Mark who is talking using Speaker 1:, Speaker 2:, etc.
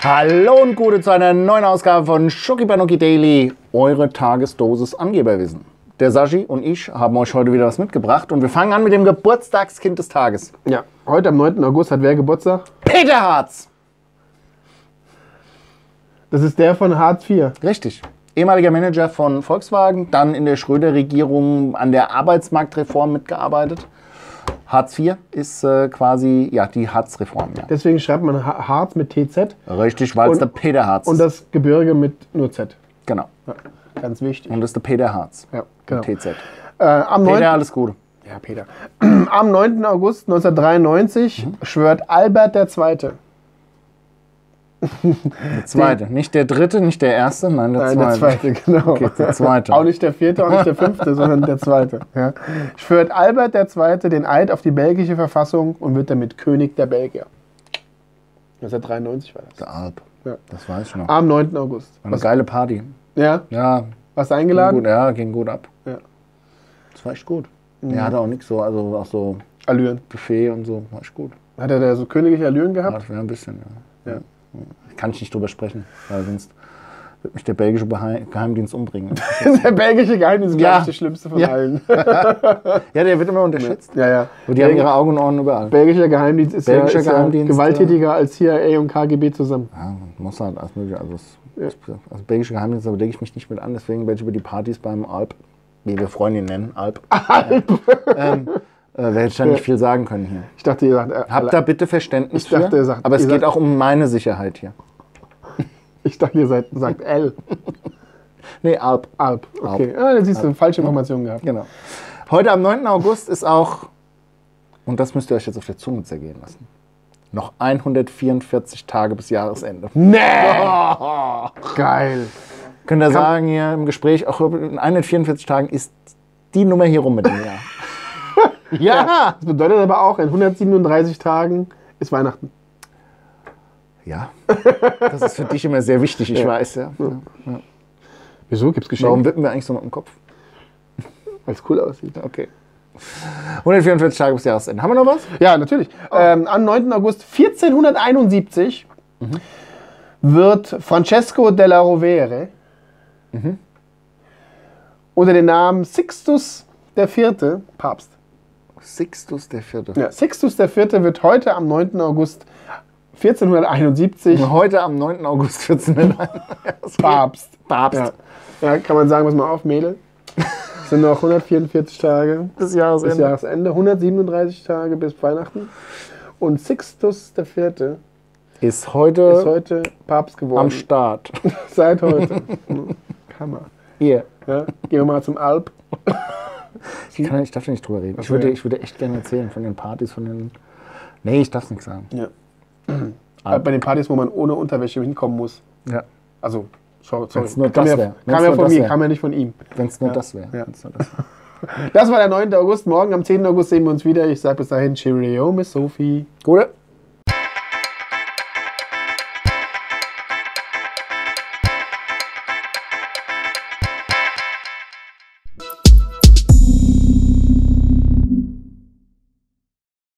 Speaker 1: Hallo und Gute zu einer neuen Ausgabe von Schoki Banoki Daily, eure Tagesdosis Angeberwissen. Der Sashi und ich haben euch heute wieder was mitgebracht und wir fangen an mit dem Geburtstagskind des Tages.
Speaker 2: Ja, heute am 9. August hat wer Geburtstag?
Speaker 1: Peter Harz.
Speaker 2: Das ist der von Hartz IV.
Speaker 1: Richtig. Ehemaliger Manager von Volkswagen, dann in der Schröder-Regierung an der Arbeitsmarktreform mitgearbeitet. Hartz IV ist äh, quasi ja, die Hartz-Reform. Ja.
Speaker 2: Deswegen schreibt man Ha- Harz mit TZ
Speaker 1: Richtig, weil es
Speaker 2: Und-
Speaker 1: der Peter Harz
Speaker 2: und
Speaker 1: ist.
Speaker 2: das Gebirge mit nur Z.
Speaker 1: Genau.
Speaker 2: Ja, ganz wichtig.
Speaker 1: Und das ist der Peter Harz.
Speaker 2: Ja, genau.
Speaker 1: TZ.
Speaker 2: Äh, am, 9.
Speaker 1: Peter, alles Gute.
Speaker 2: ja, Peter. am 9. August 1993 schwört Albert II.
Speaker 1: Der zweite. Nicht der dritte, nicht der erste, nein, der
Speaker 2: Nein,
Speaker 1: zweite.
Speaker 2: der zweite, genau.
Speaker 1: Okay, der zweite.
Speaker 2: Auch nicht der vierte, auch nicht der fünfte, sondern der zweite. Ja. Schwört Albert II. den Eid auf die belgische Verfassung und wird damit König der Belgier. 1993 war das.
Speaker 1: Der Alp.
Speaker 2: Ja.
Speaker 1: Das weiß ich noch.
Speaker 2: Am 9. August.
Speaker 1: War eine geile Party.
Speaker 2: Ja,
Speaker 1: Ja,
Speaker 2: warst du
Speaker 1: ging
Speaker 2: eingeladen?
Speaker 1: gut, ja, ging gut ab.
Speaker 2: Ja.
Speaker 1: Das war echt gut. Er hatte auch nichts so, also auch so
Speaker 2: Allüren.
Speaker 1: Buffet und so, war echt gut.
Speaker 2: Hat er da so königliche Allüren gehabt?
Speaker 1: Ja, ein bisschen, ja.
Speaker 2: Ja.
Speaker 1: Kann ich nicht drüber sprechen, weil sonst wird mich der belgische Geheimdienst umbringen.
Speaker 2: der belgische Geheimdienst ist,
Speaker 1: Ja.
Speaker 2: glaube ich, das Schlimmste von
Speaker 1: Ja.
Speaker 2: allen.
Speaker 1: ja, der wird immer unterschätzt.
Speaker 2: ja, ja.
Speaker 1: Und die haben ihre Augen und Ohren überall.
Speaker 2: Belgischer Geheimdienst ist,
Speaker 1: Belgischer
Speaker 2: ja,
Speaker 1: Geheimdienst,
Speaker 2: ja gewalttätiger als CIA und KGB zusammen.
Speaker 1: Ja, Mossad, alles mögliche. Also, das, also belgische Geheimdienste, da lege ich mich nicht mit an. Deswegen werde ich über die Partys beim Alp, wie wir Freunde ihn nennen, Alp, ähm, äh, werde ich da nicht viel sagen können hier.
Speaker 2: Ich dachte, ihr sagt, äh,
Speaker 1: Habt da bitte Verständnis
Speaker 2: Ich dachte,
Speaker 1: für.
Speaker 2: er sagt-
Speaker 1: aber es
Speaker 2: ihr
Speaker 1: geht
Speaker 2: sagt-
Speaker 1: auch um meine Sicherheit hier.
Speaker 2: ich dachte, ihr seid, sagt L.
Speaker 1: Nee, Alp.
Speaker 2: Alp. Okay. Ah, dann siehst du falsche Informationen gehabt.
Speaker 1: Genau. Heute am 9. August ist auch, und das müsst ihr euch jetzt auf der Zunge zergehen lassen, noch 144 Tage bis Jahresende.
Speaker 2: Nee! Geil.
Speaker 1: Könnt ihr sagen hier im Gespräch, auch in 144 Tagen ist die Nummer hier rum mit dem Jahr. ja!
Speaker 2: Das bedeutet aber auch, in 137 Tagen ist Weihnachten.
Speaker 1: Ja, das ist für dich immer sehr wichtig, ich weiß. Ja.
Speaker 2: Wieso? Gibt's Geschenke?
Speaker 1: Warum wippen wir eigentlich so mit dem Kopf?
Speaker 2: Weil es cool aussieht.
Speaker 1: Okay. 144 Tage bis Jahresende. Haben wir noch was?
Speaker 2: Ja, natürlich. Ähm, am 9. August 1471 wird Francesco della Rovere unter dem Namen Sixtus IV. Papst.
Speaker 1: Sixtus der Vierte.
Speaker 2: Ja, Sixtus IV. wird heute am 9. August 1471
Speaker 1: Heute am 9. August 14.
Speaker 2: Papst.
Speaker 1: Papst.
Speaker 2: Ja. ja, kann man sagen, was mal auf, Mädel. Es sind noch 144 Tage
Speaker 1: Des Jahresende.
Speaker 2: bis Jahresende, 137 Tage bis Weihnachten. Und Sixtus IV.
Speaker 1: Ist heute
Speaker 2: ist heute Papst geworden.
Speaker 1: am Start.
Speaker 2: Seit heute. Hammer.
Speaker 1: Hier.
Speaker 2: Ja, gehen wir mal zum Alp.
Speaker 1: Ich, kann, ich darf da nicht drüber reden. Ich
Speaker 2: so,
Speaker 1: würde, ich würde echt gerne erzählen von den Partys, von den. Nee, ich darf nichts sagen.
Speaker 2: Ja. Alp. Bei den Partys, wo man ohne Unterwäsche hinkommen muss.
Speaker 1: Ja.
Speaker 2: Also, sorry.
Speaker 1: Wenn's nur
Speaker 2: kam
Speaker 1: das
Speaker 2: ja,
Speaker 1: wär. Wenn's
Speaker 2: kam ja von mir,
Speaker 1: wär.
Speaker 2: kam ja nicht von ihm.
Speaker 1: Wenn es nur das wäre.
Speaker 2: Ja.
Speaker 1: Das wär.
Speaker 2: Das war der 9. August. Morgen am 10. August sehen wir uns wieder. Ich sage bis dahin Cheerio, Miss Sophie.
Speaker 1: Gute.